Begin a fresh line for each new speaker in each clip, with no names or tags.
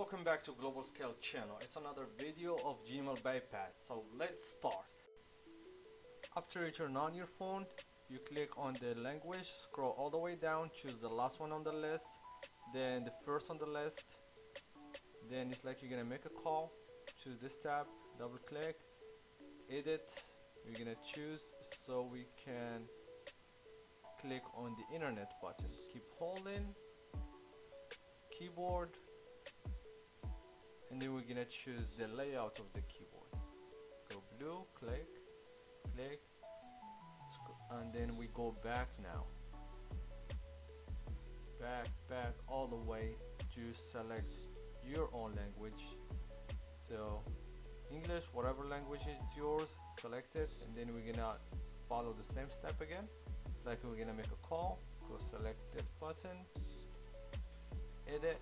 Welcome back to Global Scale channel. It's another video of Gmail bypass. So let's start. After you turn on your phone, you click on the language, scroll all the way down, choose the last one on the list, then the first on the list. Then it's like you're gonna make a call, choose this tab, double click, edit. You're gonna choose so we can click on the internet button. Keep holding, keyboard, and then we're gonna choose the layout of the keyboard. Go blue click click and then we go back now. Back back all the way to select your own language. So English whatever language is yours select it and then we're gonna follow the same step again. Like we're gonna make a call go select this button edit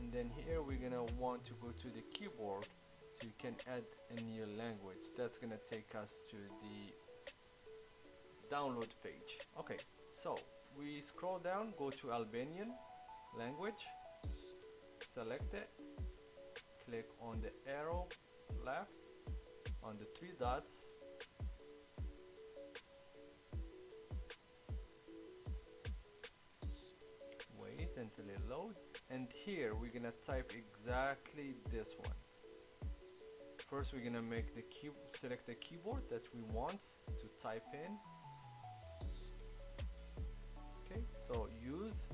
and then here we're gonna want to go to the keyboard so you can add a new language. That's gonna take us to the download page. Okay so we scroll down go to Albanian language select it click on the arrow left on the three dots. Wait until it loads and here we're gonna type exactly this one. First we're gonna make the key select the keyboard that we want to type in. Okay so use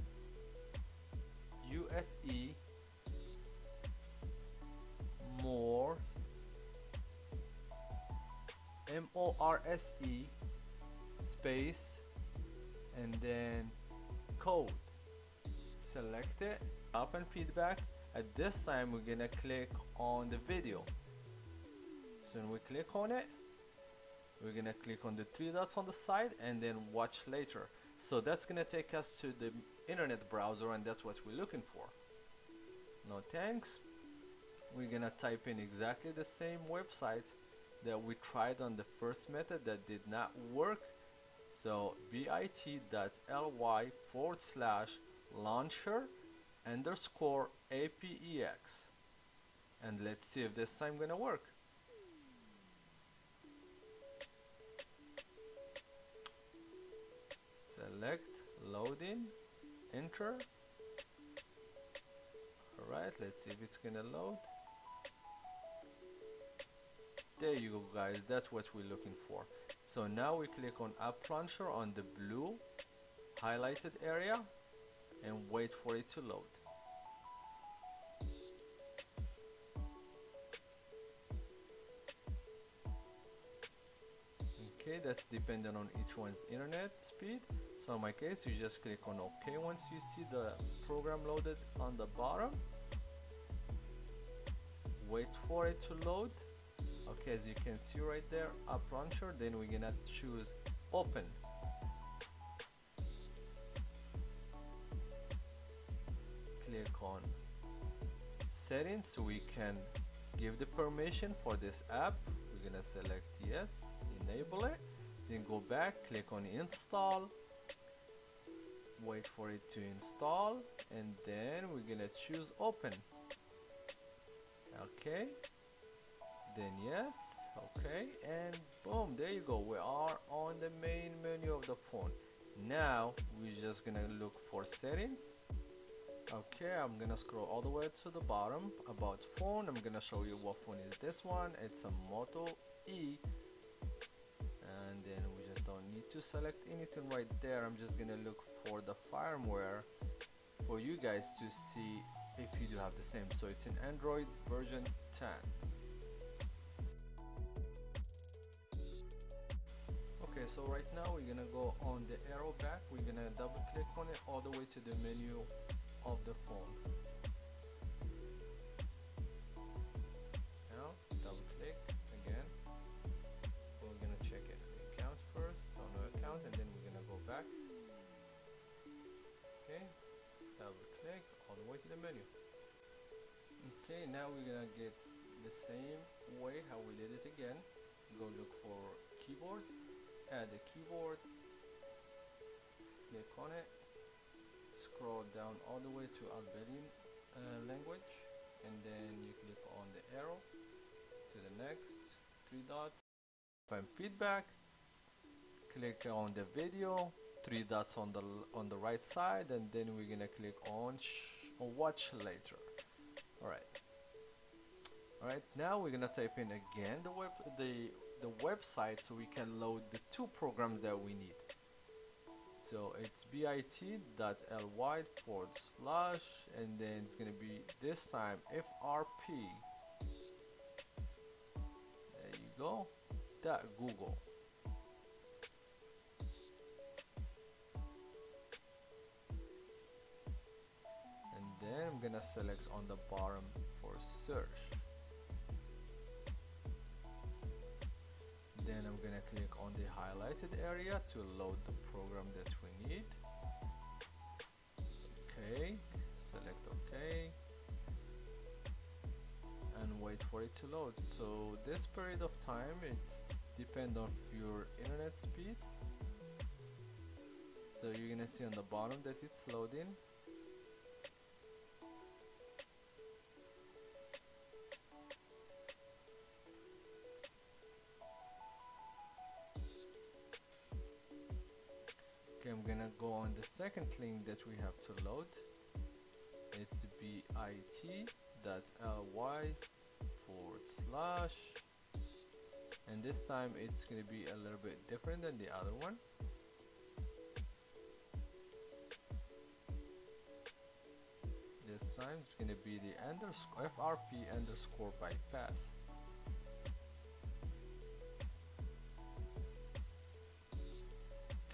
USE more M-O-R-S-E space and then code. Select it open feedback. At this time we're gonna click on the video. So when we click on it we're gonna click on the three dots on the side and then watch later. So that's gonna take us to the internet browser and that's what we're looking for. No thanks. We're gonna type in exactly the same website that we tried on the first method that did not work. So bit.ly forward slash launcher underscore apex and let's see if this time gonna work. Select loading enter. Alright let's see if it's gonna load. There you go guys. That's what we're looking for. So now we click on app launcher on the blue highlighted area and wait for it to load that's dependent on each one's internet speed. So in my case you just click on ok once you see the program loaded on the bottom. Wait for it to load. Okay as you can see right there app launcher then we're gonna choose open. Click on settings. So we can give the permission for this app. We're gonna select yes enable it then go back click on install wait for it to install and then we're gonna choose open. Okay. Then yes okay and boom there you go. We are on the main menu of the phone. Now we're just gonna look for settings. Okay I'm gonna scroll all the way to the bottom about phone. I'm gonna show you what phone is this one. It's a Moto E to select anything right there I'm just gonna look for the firmware for you guys to see if you do have the same. So it's an Android version 10 okay so right now we're gonna go on the arrow back. We're gonna double click on it all the way to the menu of the phone account and then we're gonna go back. Okay double click all the way to the menu. Okay now we're gonna get the same way how we did it again. Go look for keyboard add the keyboard click on it scroll down all the way to Albanian uh, language and then you click on the arrow to the next three dots find feedback click on the video three dots on the on the right side and then we're gonna click on, watch later. All right all right now we're gonna type in again the web the the website so we can load the two programs that we need. So it's bit.ly forward slash and then it's gonna be this time frp there you go. Dot google gonna select on the bottom for search. Then I'm gonna click on the highlighted area to load the program that we need. Okay select ok. And wait for it to load. So this period of time it depends on your internet speed. So you're gonna see on the bottom that it's loading second link that we have to load it's bit.ly forward slash and this time it's gonna be a little bit different than the other one. This time it's gonna be the underscore frp underscore bypass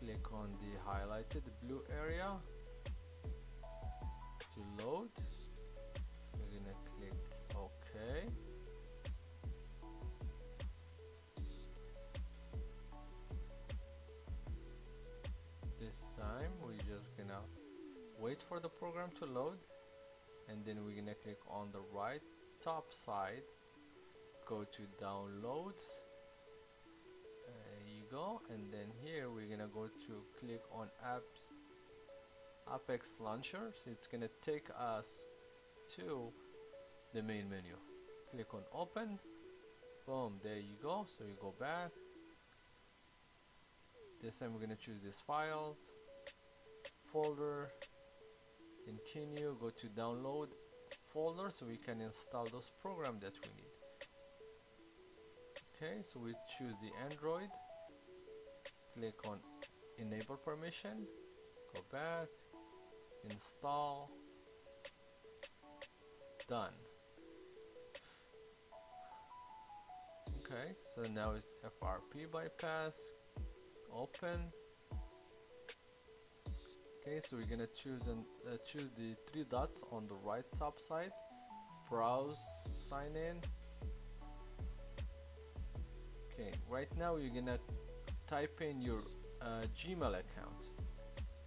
click on the highlighted blue area to load. We're gonna click OK. This time we're just gonna wait for the program to load and then we're gonna click on the right top side go to downloads go and then here we're gonna go to click on apps Apex launcher. So it's gonna take us to the main menu. Click on open. Boom there you go. So you go back. This time we're gonna choose this file folder continue go to download folder so we can install those programs that we need. Okay so we choose the Android click on enable permission go back install done. Okay so now it's FRP bypass open. Okay so we're gonna choose and uh, choose the three dots on the right top side. Browse sign in. Okay right now you're gonna type in your uh, Gmail account.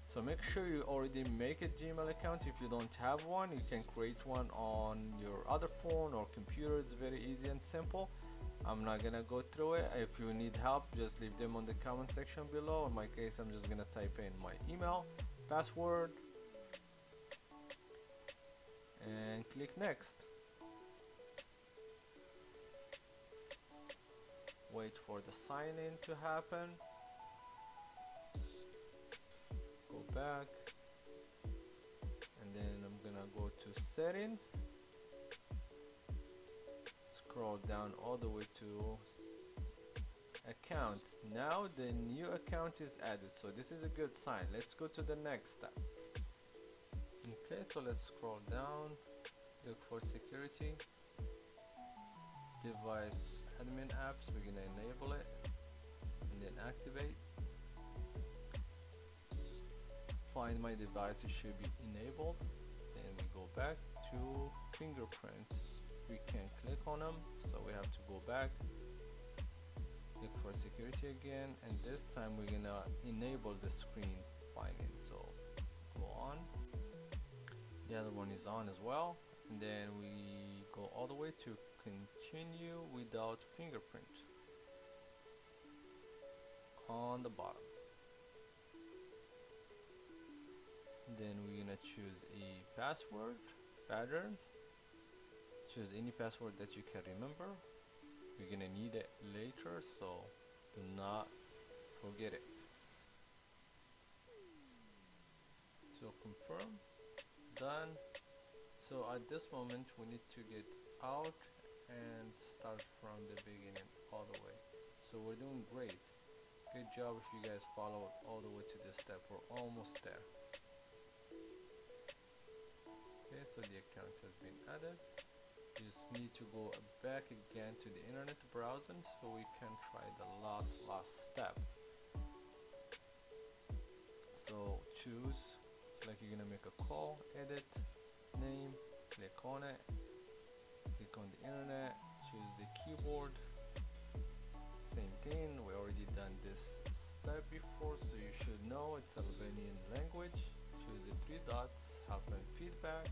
So make sure you already make a Gmail account. If you don't have one you can create one on your other phone or computer. It's very easy and simple. I'm not gonna go through it. If you need help just leave them on the comment section below. In my case I'm just gonna type in my email password and click next wait for the sign in to happen. Go back. And then I'm gonna go to settings. Scroll down all the way to account. Now the new account is added so this is a good sign. Let's go to the next step. Okay so let's scroll down. Look for security. Device admin apps we're gonna enable it and then activate. Find my device it should be enabled. Then we go back to fingerprints. We can click on them so we have to go back look for security again and this time we're gonna enable the screen finding. So go on. The other one is on as well. And then we go all the way to continue without fingerprint. On the bottom. Then we're gonna choose a password patterns. Choose any password that you can remember. You're gonna need it later so do not forget it. So confirm. Done. So at this moment we need to get out and start from the beginning all the way. So we're doing great. Good job if you guys followed all the way to this step. We're almost there. Okay so the account has been added. You just need to go back again to the internet browsing so we can try the last last step. So choose it's like you're gonna make a call edit name click on it click on the internet choose the keyboard. Same thing we already done this step before so you should know it's Albanian language. Choose the three dots happen feedback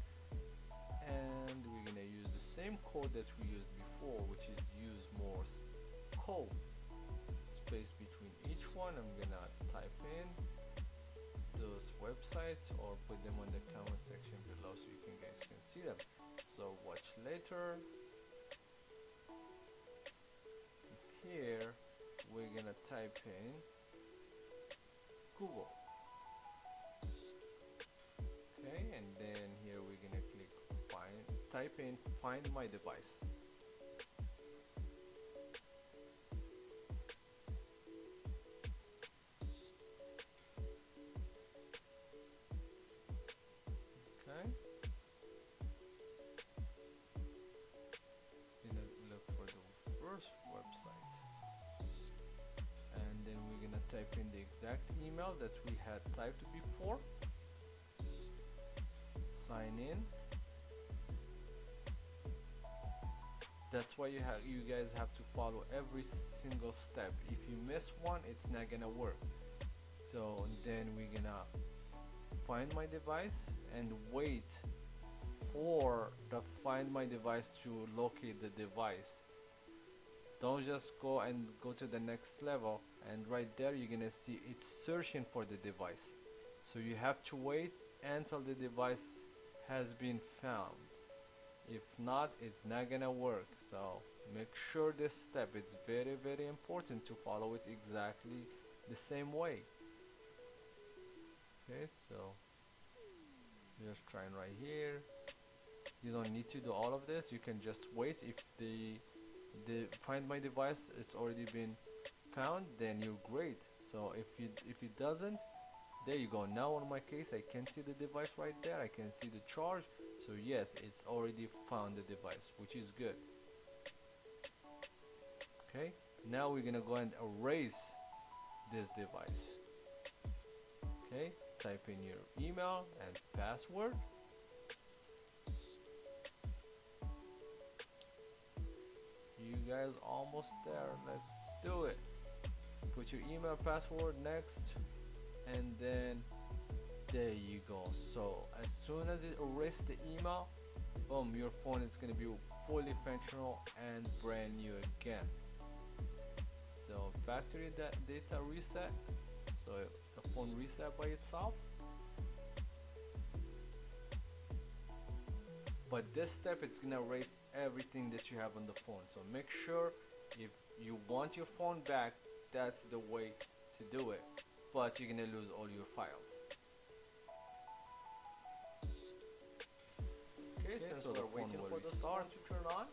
and we're gonna use the same code that we used before which is use Morse code. Space between each one I'm gonna type in those websites or put them on the comment section below so you can guys can see them so watch later. Here we're gonna type in Google. Okay and then here we're gonna click find type in find my device exact email that we had typed before. Sign in. That's why you have you guys have to follow every single step. If you miss one it's not gonna work. So then we're gonna find my device and wait for the find my device to locate the device don't just go and go to the next level and right there you're gonna see it's searching for the device. So you have to wait until the device has been found. If not it's not gonna work. So make sure this step is very very important to follow it exactly the same way. Okay so just trying right here. You don't need to do all of this. You can just wait. If the the find my device it's already been found then you're great. So if you if it doesn't there you go. Now on my case I can see the device right there I can see the charge. So yes it's already found the device which is good. Okay now we're gonna go and erase this device. Okay type in your email and password you guys almost there. Let's do it. Put your email password next and then there you go. So as soon as it erase the email boom your phone is to be fully functional and brand new again. So factory that data reset. So the phone reset by itself but this step it's gonna erase everything that you have on the phone so make sure if you want your phone back that's the way to do it but you're gonna lose all your files okay,
Okay,
since
so
the
we're waiting for the phone to turn on.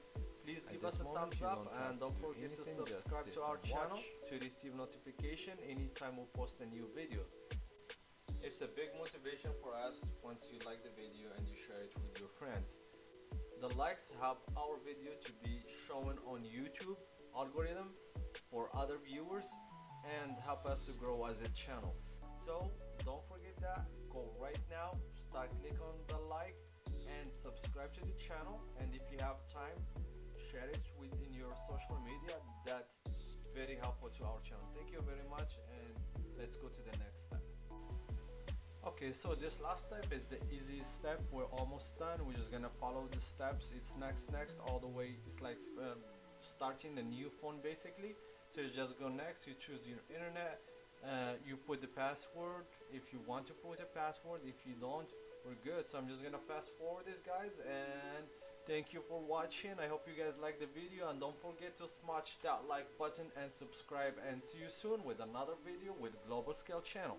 Please give us a thumbs up and don't forget to subscribe to our channel
watch.
to receive notification anytime we post a new videos.
It's a big motivation for us once you like the video and you share it with your friends. The likes help our video to be shown on YouTube algorithm for other viewers and help us to grow as a channel.
So don't forget that. Go right now, start click on the like and subscribe to the channel. And if you have time, share it within your social media. That's very helpful to our channel. Thank you very much and let's go to the next.
Okay, so this last step is the easiest step. We're almost done. We're just gonna follow the steps. It's next, next, all the way. It's like um, starting a new phone basically. So you just go next. You choose your internet. Uh, you put the password if you want to put a password if you don't we're good so I'm just gonna fast forward this guys and thank you for watching I hope you guys like the video and don't forget to smash that like button and subscribe and see you soon with another video with Global Scale channel